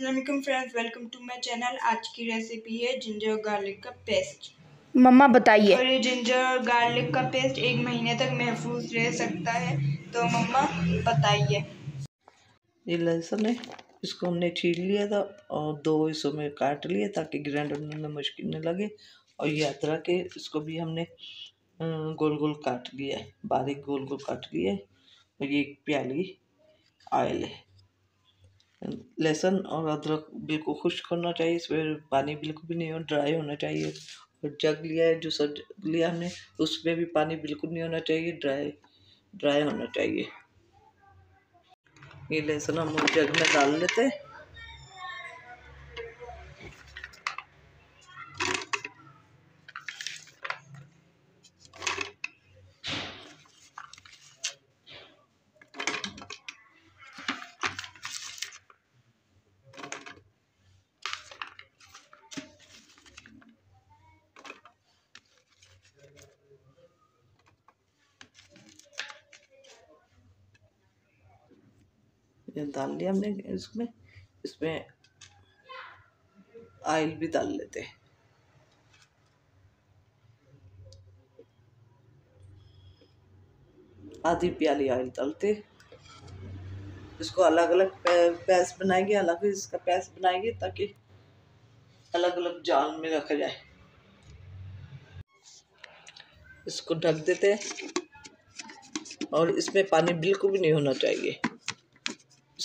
Aslam friends welcome to my channel आज की recipe है जिंजर गार्लिक का पेस्ट मम्मा बताइए। और ये जिंजर गार्लिक का पेस्ट एक महीने तक महफूज रह सकता है तो मम्मा बताइए। ये लहसुन है इसको हमने छील लिया था और दो हिस्सों में काट लिया ताकि ग्राइंडर में मुश्किल न लगे। और ये अदरक है इसको भी हमने गोल गोल काट लिया है बारीक गोल गोल काट लिया है। और ये एक प्याली ऑयल है। लहसुन और अदरक बिल्कुल खुश्क होना चाहिए इसमें पानी बिल्कुल भी नहीं हो ड्राई होना चाहिए। और जग लिया है, जो सब लिया हमने, उसमें भी पानी बिल्कुल नहीं होना चाहिए ड्राई ड्राई होना चाहिए। ये लहसुन हम जग में डाल लेते हैं। ये डाल लिया हमने इसमें। इसमें आयल भी डाल लेते हैं। आधी प्याली ऑयल डालते इसको अलग अलग पैस बनाएँगे, अलग इसका पैस बनाएँगे ताकि अलग अलग जाल में रखा जाए। इसको ढक देते हैं। और इसमें पानी बिल्कुल भी नहीं होना चाहिए।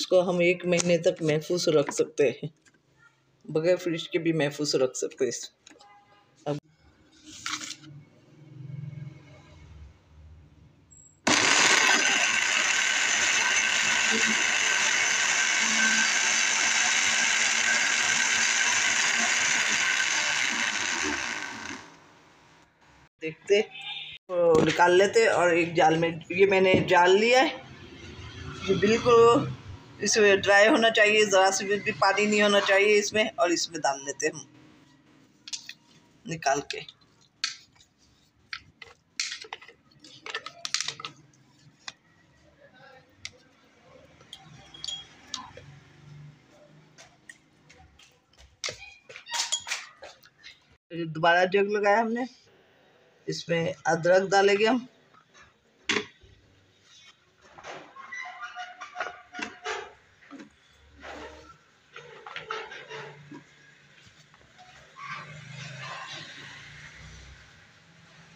इसको हम एक महीने तक महफूज रख सकते हैं। बगैर फ्रिज के भी महफूज रख सकते हैं। अब देखते तो निकाल लेते और एक जाल में ये मैंने जाल लिया है। ये बिल्कुल इसमें ड्राई होना चाहिए, ज़रा से भी भी पानी नहीं होना चाहिए इसमें, और इसमें डाल लेते हम। निकाल के। दोबारा जग लगाया हमने। इसमें अदरक डालेंगे हम।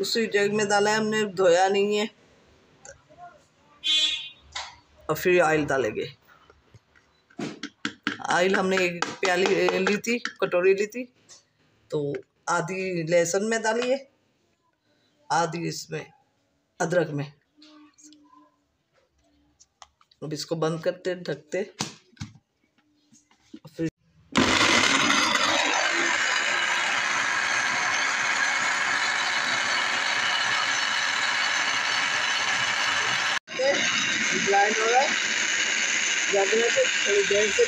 उसी जग में डाला है, हमने धोया नहीं है। और फिर ऑयल डालेंगे ऑयल हमने एक प्याली ली थी, कटोरी ली थी तो आधी लहसुन में डालिए आधी इसमें, अदरक में। अब इसको बंद करते, ढकते ग्राइंड हो रहा है जगने से थोड़ी देर से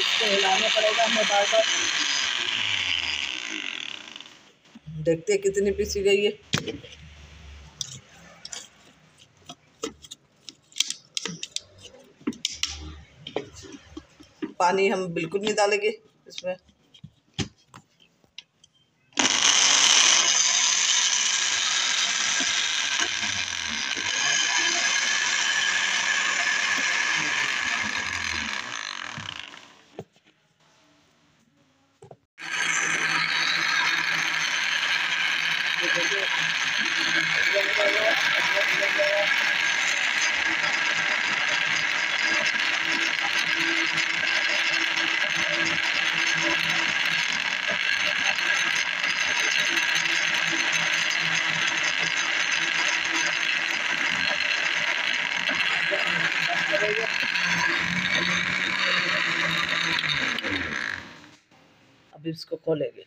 इसको हिलाना पड़ेगा हमें बार बार देखते कितनी पिसी गई है। पानी हम बिल्कुल नहीं डालेंगे इसमें। अब इसको खोलेंगे।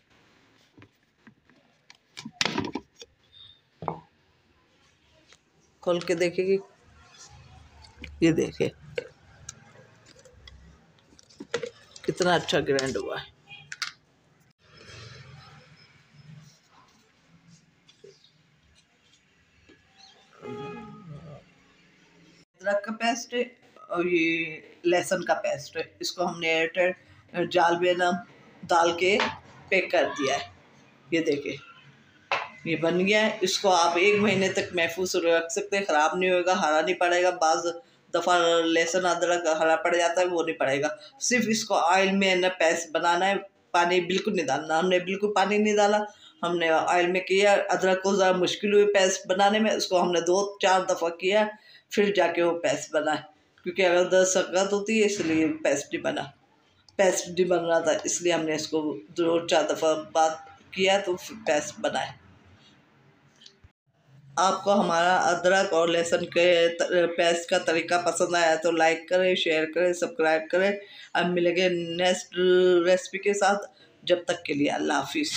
खोल के देखेगी। ये देखे। कितना अच्छा ग्राइंड हुआ है। अदरक का पेस्ट है और ये लहसुन का पेस्ट। है इसको हमने एयरटेल जाल में ना डाल के पैक कर दिया है। ये देखे। ये बन गया है। इसको आप एक महीने तक महफूज रख सकते हैं। ख़राब नहीं होगा हरा नहीं पड़ेगा। बाज़ दफ़ा लहसुन, अदरक हरा पड़ जाता है, वो नहीं पड़ेगा। सिर्फ़ इसको ऑयल में न पेस्ट बनाना है। पानी बिल्कुल नहीं डालना। हमने बिल्कुल पानी नहीं डाला। हमने ऑयल में किया। अदरक को ज़रा मुश्किल हुई पेस्ट बनाने में। उसको हमने दो, चार दफ़ा किया। फिर जाके वो पेस्ट बना क्योंकि अगर दर्द सकत होती है, इसलिए पेस्ट नहीं बना। पेस्ट नहीं बन रहा था, इसलिए हमने इसको दो चार दफ़ा बात किया तो पेस्ट बनाए आपको हमारा अदरक और लहसुन के पेस्ट का तरीका पसंद आया तो लाइक करें शेयर करें सब्सक्राइब करें। अब मिलेंगे नेक्स्ट रेसिपी के साथ। जब तक के लिए अल्लाह हाफिज़।